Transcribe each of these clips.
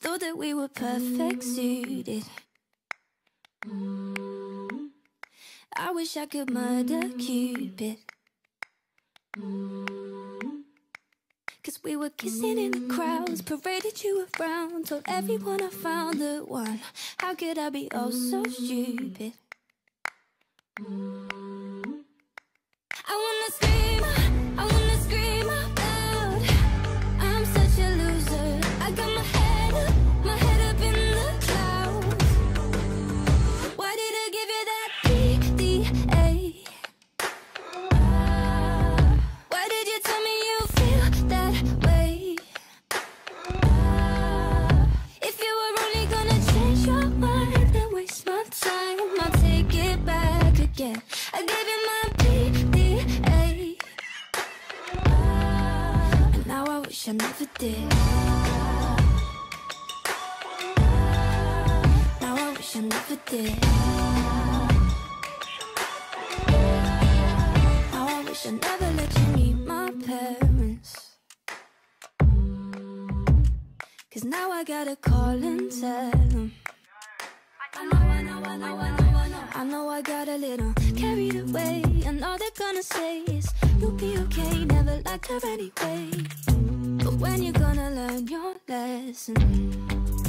Thought that we were perfect suited. I wish I could murder Cupid. Cause we were kissing in the crowds, paraded you around, told everyone I found the one. How could I be oh so stupid? wish I never did. Now I wish I never did. Now I wish I never let you meet my parents. Cause now I gotta call and tell them I know, I know, I know, I know, I know. I know I got a little carried away And all they're gonna say is You'll be okay, never liked her anyway. When you gonna learn your lesson?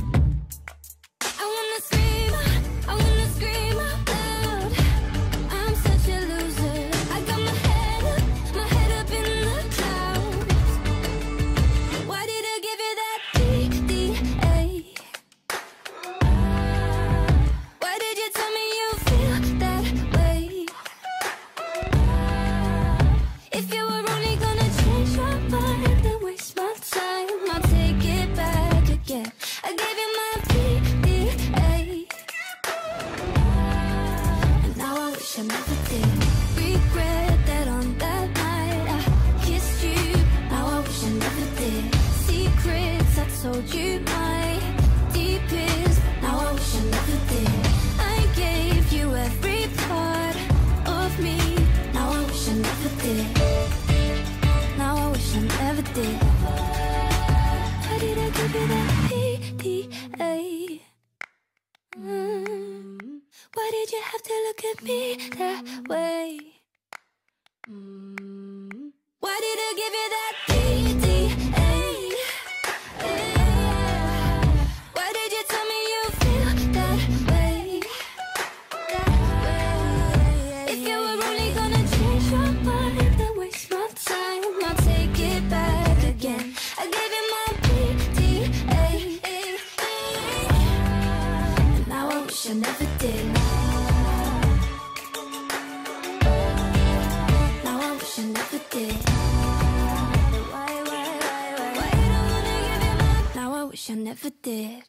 Jamaica. Why did you have to look at me that way? Mm. Why did I give you that? you never did.